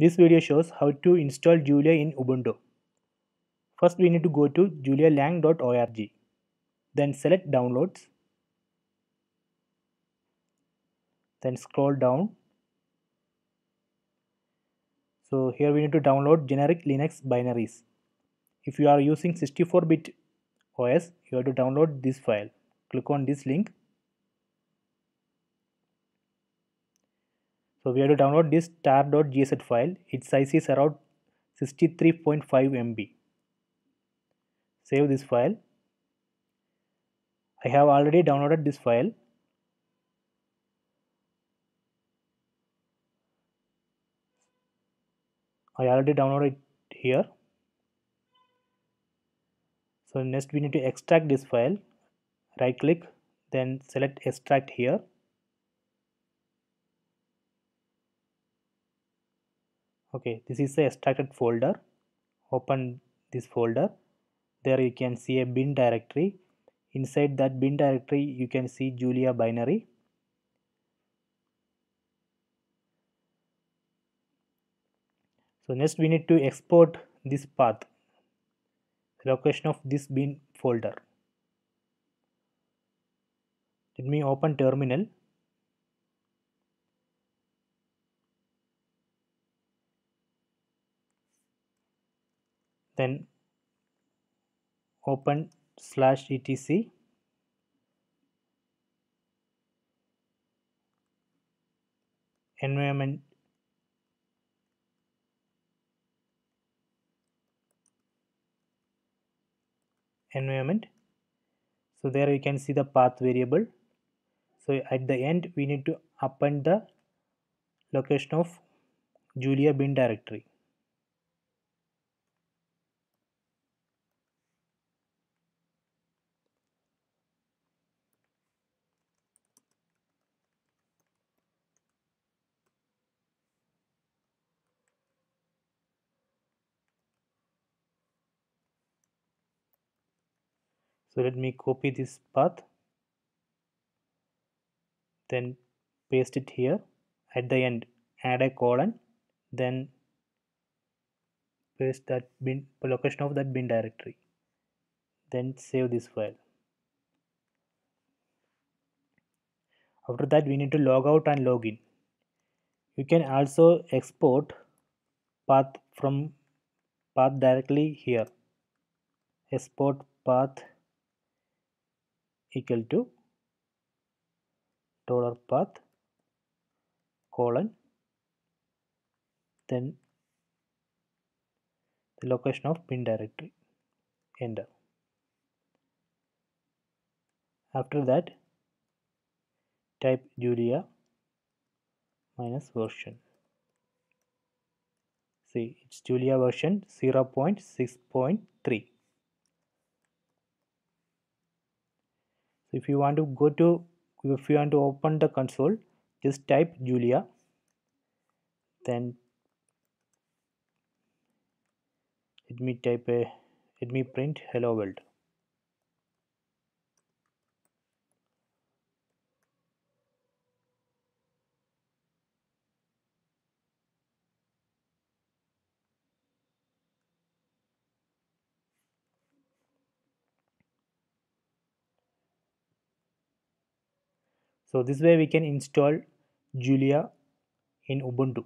This video shows how to install Julia in Ubuntu. First we need to go to julialang.org. Then select downloads. Then scroll down. So here we need to download generic Linux binaries. If you are using 64-bit OS, you have to download this file. Click on this link. So we have to download this tar.gz file. Its size is around 63.5 MB. Save this file. I have already downloaded this file. I already downloaded it here. So next we need to extract this file. Right click then select extract here. Okay, this is the extracted folder. Open this folder. There you can see a bin directory. Inside that bin directory you can see Julia binary. So next we need to export this path location of this bin folder. Let me open terminal. Then open slash etc. Environment. Environment. So there you can see the path variable. So at the end we need to append the location of julia bin directory so let me copy this path then paste it here. At the end add a colon then paste that bin location of that bin directory. Then save this file. After that we need to log out and log in. You can also export path from path directly here. Export path equal to dollar path colon then the location of bin directory enter. After that type julia minus version. See it's julia version 0.6.3 so if you want to go to if you want to open the console just type julia. Then let me type a let me print hello world so this way we can install julia in ubuntu